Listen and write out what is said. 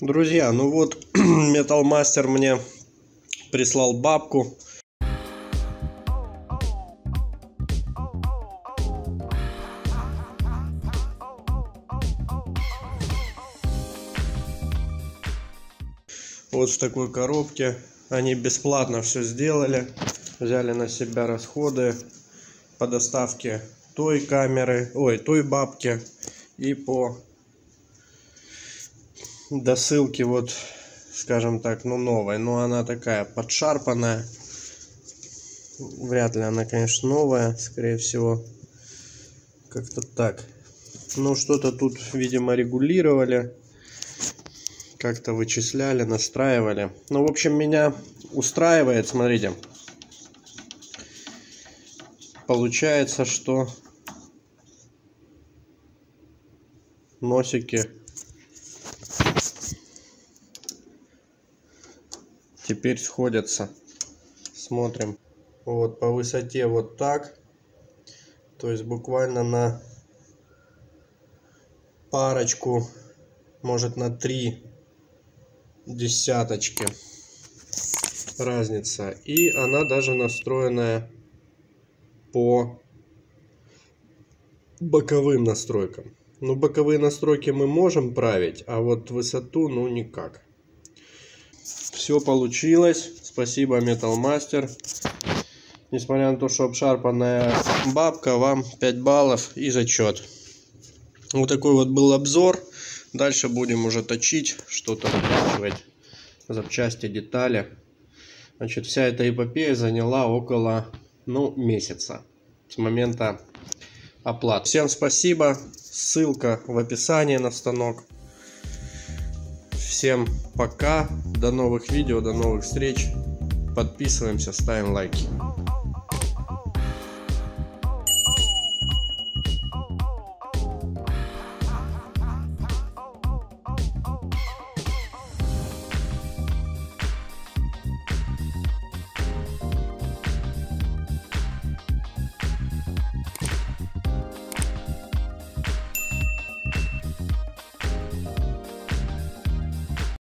Друзья, ну вот Metal Master мне прислал бабку. Вот в такой коробке. Они бесплатно все сделали. Взяли на себя расходы по доставке той камеры, ой, той бабки и по досылке вот, скажем так, ну новой. Но она такая подшарпанная. Вряд ли она, конечно, новая, скорее всего. Как-то так. Ну, что-то тут, видимо, регулировали как-то вычисляли, настраивали. Ну, в общем, меня устраивает, смотрите. Получается, что носики теперь сходятся. Смотрим. Вот по высоте вот так. То есть буквально на парочку, может на три десяточки разница. И она даже настроенная по боковым настройкам. Ну, боковые настройки мы можем править, а вот высоту, ну, никак. Все получилось. Спасибо, Master. Несмотря на то, что обшарпанная бабка, вам 5 баллов и зачет. Вот такой вот был обзор. Дальше будем уже точить, что-то выкачивать, запчасти, детали. Значит, вся эта эпопея заняла около, ну, месяца с момента оплаты. Всем спасибо. Ссылка в описании на станок. Всем пока. До новых видео, до новых встреч. Подписываемся, ставим лайки.